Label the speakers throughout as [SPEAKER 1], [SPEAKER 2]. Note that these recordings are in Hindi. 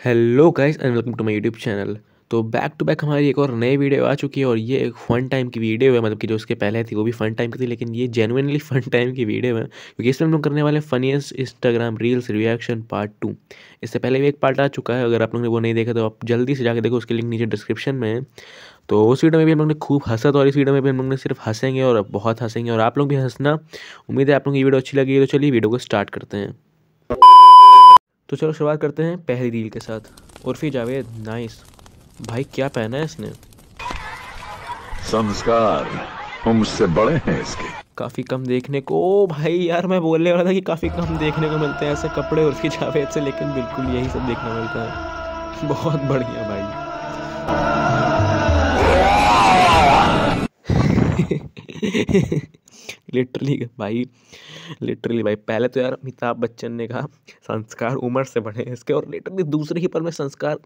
[SPEAKER 1] Hello guys and welcome to my YouTube channel तो बैक टू बैक हमारी एक और नई वीडियो आ चुकी है और ये एक फ़न टाइम की वीडियो है मतलब कि जो उसके पहले थी, वो भी फ़न टाइम की थी, लेकिन ये जेनुइनली फ़न टाइम की वीडियो है, क्योंकि इसमें हम लोग करने वाले funniest Instagram reels reaction part two इससे पहले भी एक पार्ट आ चुका है, अगर आप लोगों ने वो नहीं देखा तो आप जल्दी से जाकर देखो, उसके लिंक नीचे डिस्क्रिप्शन में है। तो उस वीडियो में भी हम लोग ने खूब हंसा तो और इस वीडियो में भी हम लोग ने सिर्फ़ हंसेंगे और बहुत हंसेंगे और आप लोग भी हंसना। उम्मीद है आप लोगों की वीडियो अच्छी लगी तो चलिए वीडियो को स्टार्ट करते हैं। तो चलो शुरुआत करते हैं पहली रील के साथ। उर्फी जावेद नाइस भाई क्या पहना है इसने?
[SPEAKER 2] संस्कार। मुझसे बड़े हैं इसके।
[SPEAKER 1] काफ़ी कम देखने को। ओ भाई यार मैं बोलने वाला था कि काफ़ी कम देखने को मिलते हैं ऐसे कपड़े उर्फी जावेद से लेकिन बिल्कुल यही सब देखने मिलता है। बहुत बढ़िया भाई। लिटरली भाई लिटरली भाई। पहले तो यार अमिताभ बच्चन ने कहा, संस्कार उम्र से बढ़े इसके और लिटरली दूसरे ही पल में संस्कार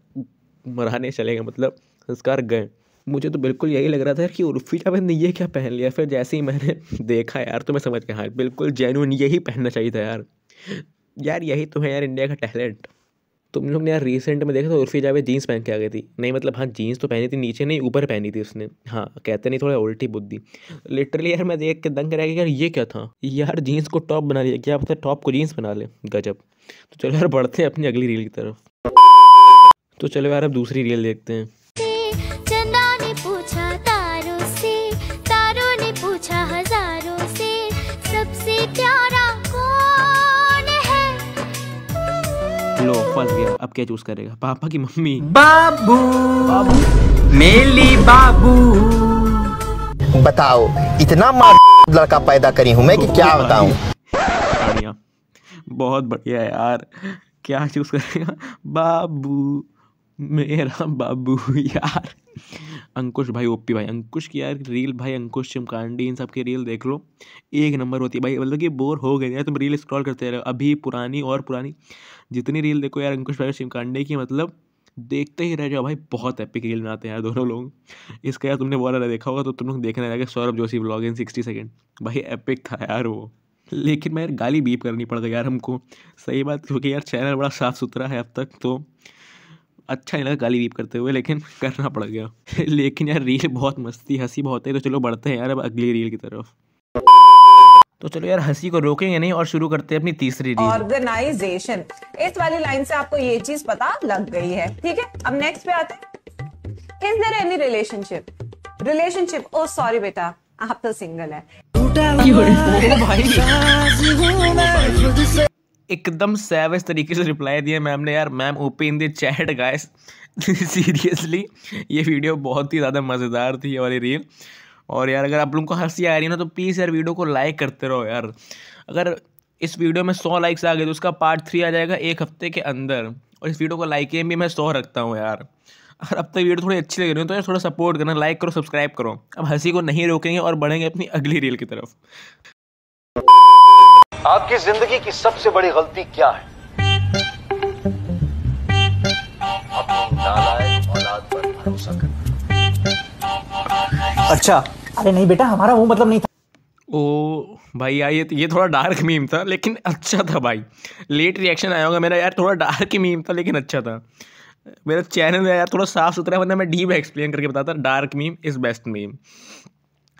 [SPEAKER 1] मराने चले गए मतलब संस्कार गए। मुझे तो बिल्कुल यही लग रहा था यार कि उर्फी जावेद ने ये क्या पहन लिया, फिर जैसे ही मैंने देखा यार तो मैं समझ गया हाँ बिल्कुल जेन्यून यही पहनना चाहिए था यार। यार यही तो है यार, इंडिया का टैलेंट। तुम लोग ने यार रिसेंट में देखा था उर्फी जावेद जीन्स पहन के आ गई थी? नहीं मतलब हाँ जीन्स तो पहनी थी, नीचे नहीं, ऊपर पहनी थी उसने। हाँ कहते नहीं, थोड़ा उल्टी बुद्धि। लिटरली यार, मैं देख के दंग रह गया यार ये क्या था? यार जीन्स को टॉप बना लिया, क्या पता टॉप को जीन्स बना ले? गजब। तो चलो यार, बढ़ते हैं अपनी अगली रील की तरफ़। तो चलो यार, अब दूसरी रील देखते हैं। फंस गया। अब क्या चूज़ करेगा? पापा की मम्मी।
[SPEAKER 3] बाबू। मेली बाबू।
[SPEAKER 4] बताओ इतना मार लड़का पैदा करी हूँ मैं कि क्या बताऊँ?
[SPEAKER 1] बहुत बढ़िया यार। क्या चूज़ करेगा? बाबू। मेरा बाबू यार। अंकुश भाई ओपी भाई, अंकुश की यार रील भाई, अंकुश चिमकांडी, इन सब की रील देख लो। एक नंबर होती है भाई मतलब कि बोर हो गए यार, तुम रील स्क्रॉल करते रहो अभी पुरानी और पुरानी, जितनी रील देखो यार, अंकुश भाई और चिमकांडी की मतलब देखते ही रह जाओ भाई, बहुत एपिक रील बनाते हैं यार दोनों लोग। इसका यार तुमने वाला देखा होगा तो तुम लोग देखने लगे Saurabh Joshi blog in sixty second भाई एपिक था यार वो। लेकिन मैं यार गाली बीप करनी पड़ गई यार हमको। सही बात, क्योंकि यार चैनल बड़ा साफ़ सुथरा है अब तक तो अच्छा नहीं लगा गाली बीप करते हुए लेकिन करना पड़ गया। लेकिन यार रील बहुत मस्ती हँसी बहुत है तो चलो बढ़ते हैं यार अब अगली रील की तरफ़। तो चलो यार हँसी को रोकेंगे नहीं और शुरू करते हैं अपनी तीसरी रील।
[SPEAKER 5] ऑर्गेनाइजेशन इस वाली लाइन से आपको ये चीज़ पता लग गई है ठीक है? अब नेक्स्ट पे आते हैं। Is there any relationship relationship oh sorry बेटा आप तो सिंगल है।
[SPEAKER 1] एकदम सैवेज तरीके से रिप्लाई दिया मैम ने, यार ma'am open in the chat guys seriously ये वीडियो बहुत ही ज़्यादा मज़ेदार थी वाली रील और यार, अगर आप लोगों को हँसी आ रही है ना तो प्लीज़ यार वीडियो को लाइक करते रहो यार. अगर इस वीडियो में सौ लाइक्स आ गए तो उसका पार्ट थ्री आ जाएगा एक हफ़्ते के अंदर. और इस वीडियो को लाइक भी मैं सौ रखता हूँ यार. अगर अब तक वीडियो थोड़ी अच्छी लग रही हो तो यार थोड़ा सपोर्ट करना लाइक करो सब्सक्राइब करो. अब हँसी को नहीं रोकेंगे और बढ़ेंगे अपनी अगली रील की तरफ़.
[SPEAKER 6] आपकी ज़िंदगी की सबसे बड़ी गलती क्या है? अपनी नालायक औलाद पर भरोसा करना।
[SPEAKER 3] अच्छा। अरे नहीं बेटा हमारा वो मतलब नहीं था।
[SPEAKER 1] ओ भाई यार ये ये थोड़ा डार्क मीम था लेकिन अच्छा था भाई। लेट रिएक्शन आया होगा मेरा यार थोड़ा डार्क मीम था लेकिन अच्छा था। मेरा चैनल में यार थोड़ा साफ़ सुथरा वरना मैं डीप एक्सप्लेन करके बताता dark meme is best meme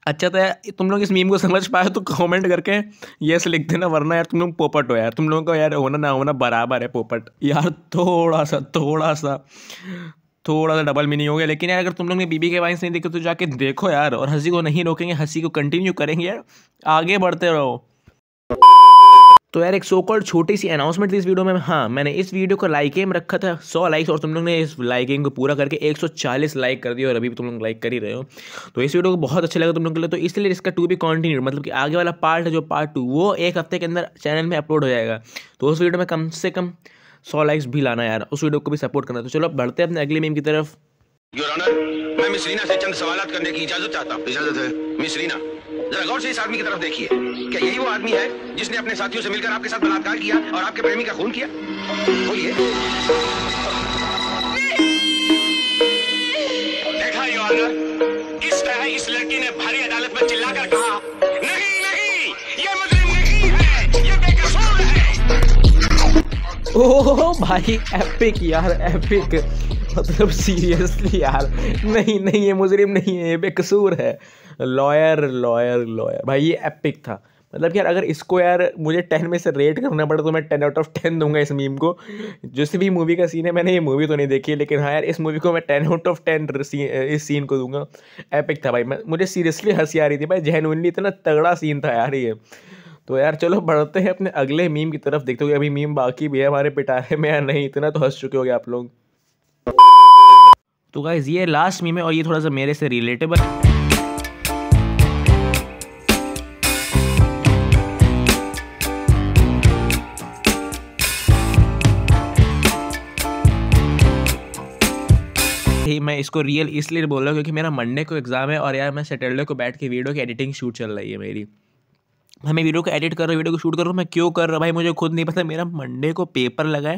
[SPEAKER 1] अच्छा तो यार, तुम लोग इस मीम को समझ पाए तो कमेंट करके यस लिख देना, वरना यार तुम लोग पोपट हो यार। तुम लोगों का यार होना ना होना बराबर है पोपट। यार थोड़ा सा थोड़ा सा थोड़ा सा डबल मीनिंग हो गया। लेकिन यार, अगर तुम लोग ने बीबी के वाइंस नहीं देखे तो जाके देखो यार। और हँसी को नहीं रोकेंगे, हँसी को कंटिन्यू करेंगे यार। आगे बढ़ते रहो। तो यार एक सो कॉल्ड छोटी सी अनाउंसमेंट थी इस वीडियो में। हाँ मैंने इस वीडियो को लाइक में रखा था 100 लाइक्स और तुम लोग ने इस लाइकिंग को पूरा करके 140 लाइक कर दिया, और अभी भी तुम लोग लाइक कर ही रहे हो। तो इस वीडियो को बहुत अच्छा लगा तुम लोग के लिए तो इसलिए इसका टू भी कंटिन्यू मतलब कि आगे वाला पार्ट है जो पार्ट टू वो एक हफ़्ते के अंदर चैनल में अपलोड हो जाएगा। तो उस वीडियो में कम से कम सौ लाइक्स भी लाना यार, उस वीडियो को भी सपोर्ट करना। तो चलो, अब बढ़ते हैं अपने अगले मीम की तरफ़।
[SPEAKER 7] मैं मिस रीना से चंद सवाल करने की इजाज़त चाहता हूँ। इजाज़त है। मिस रीना। जरा गौर से इस आदमी की तरफ़ देखिए। क्या यही वो आदमी है जिसने अपने साथियों से मिलकर आपके साथ बलात्कार किया और आपके प्रेमी का खून किया? बोलिए देखा योर ऑनर इस तरह इस लड़की ने भारी अदालत में चिल्लाकर कहा नहीं नहीं ये मुजरिम नहीं है ये बेकसूर है।
[SPEAKER 1] ओह भाई एपिक यार एपिक मतलब सीरियसली यार, नहीं नहीं, ये मुजरिम नहीं है, ये बेकसूर है। लॉयर लॉयर लॉयर भाई ये एपिक था। मतलब यार अगर इसको यार मुझे टेन में से रेट करना पड़े तो मैं टेन आउट ऑफ़ टेन दूँगा इस मीम को। जिस भी मूवी का सीन है, मैंने ये मूवी तो नहीं देखी है, लेकिन हाँ यार, इस मूवी को मैं टेन आउट ऑफ़ टेन इस सीन को दूँगा। एपिक था भाई। मैं, मुझे सीरियसली हँसी आ रही थी भाई। जेनुअनली इतना तगड़ा सीन था यार ये। तो यार चलो, बढ़ते हैं अपने अगले मीम की तरफ़। देखते हो अभी मीम बाकी भी है हमारे पिटारे में या नहीं? इतना तो हंस चुके हो आप लोग। तो गाइज़ ये लास्ट मीम है और ये थोड़ा सा मेरे से रिलेटेबल मैं इसको रियल इसलिए बोल रहा हूँ क्योंकि मेरा मंडे को एग्ज़ाम है और यार मैं सैटरडे को बैठ के वीडियो की एडिटिंग शूट चल रही है मेरी। मैं वीडियो को एडिट कर रहा हूँ, वीडियो को शूट कर रहा हूँ, मैं क्यों कर रहा हूँ? भाई, मुझे खुद नहीं पता, मेरा मंडे को पेपर लगा है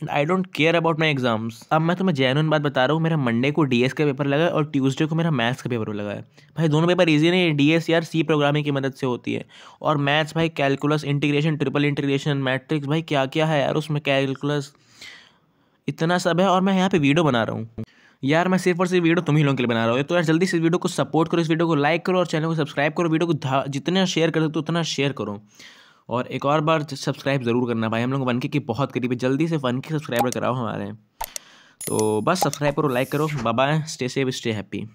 [SPEAKER 1] and I don't care about my exams अब मैं तुम्हें जैनुअन बात बता रहा हूँ, मेरा मंडे को डीएस का पेपर लगा है और ट्यूसडे को मेरा मैथ्स का पेपर लगा है। भाई, दोनों पेपर ईजी नहीं डी यार सी प्रोग्रामिंग की मदद से होती है और मैथ्स भाई calculus integration triple integration matrix भाई क्या क्या है यार उसमें कैलकुलस इतना सब है और मैं यहाँ पे वीडियो बना रहा हूँ। यार मैं सिर्फ़ और सिर्फ़ वीडियो तुम ही लोगों के लिए बना रहा हूँ। तो यार जल्दी से इस वीडियो को सपोर्ट करो, इस वीडियो को लाइक करो और चैनल को सब्सक्राइब करो। वीडियो को जितना शेयर कर सकते हो, उतना शेयर करो। और एक और बार सब्सक्राइब ज़रूर करना भाई। हम लोग वन के, की बहुत करीब है। जल्दी से वन के सब्सक्राइबर कराओ हमारे। तो बस सब्सक्राइब करो लाइक करो। Bye stay safe stay happy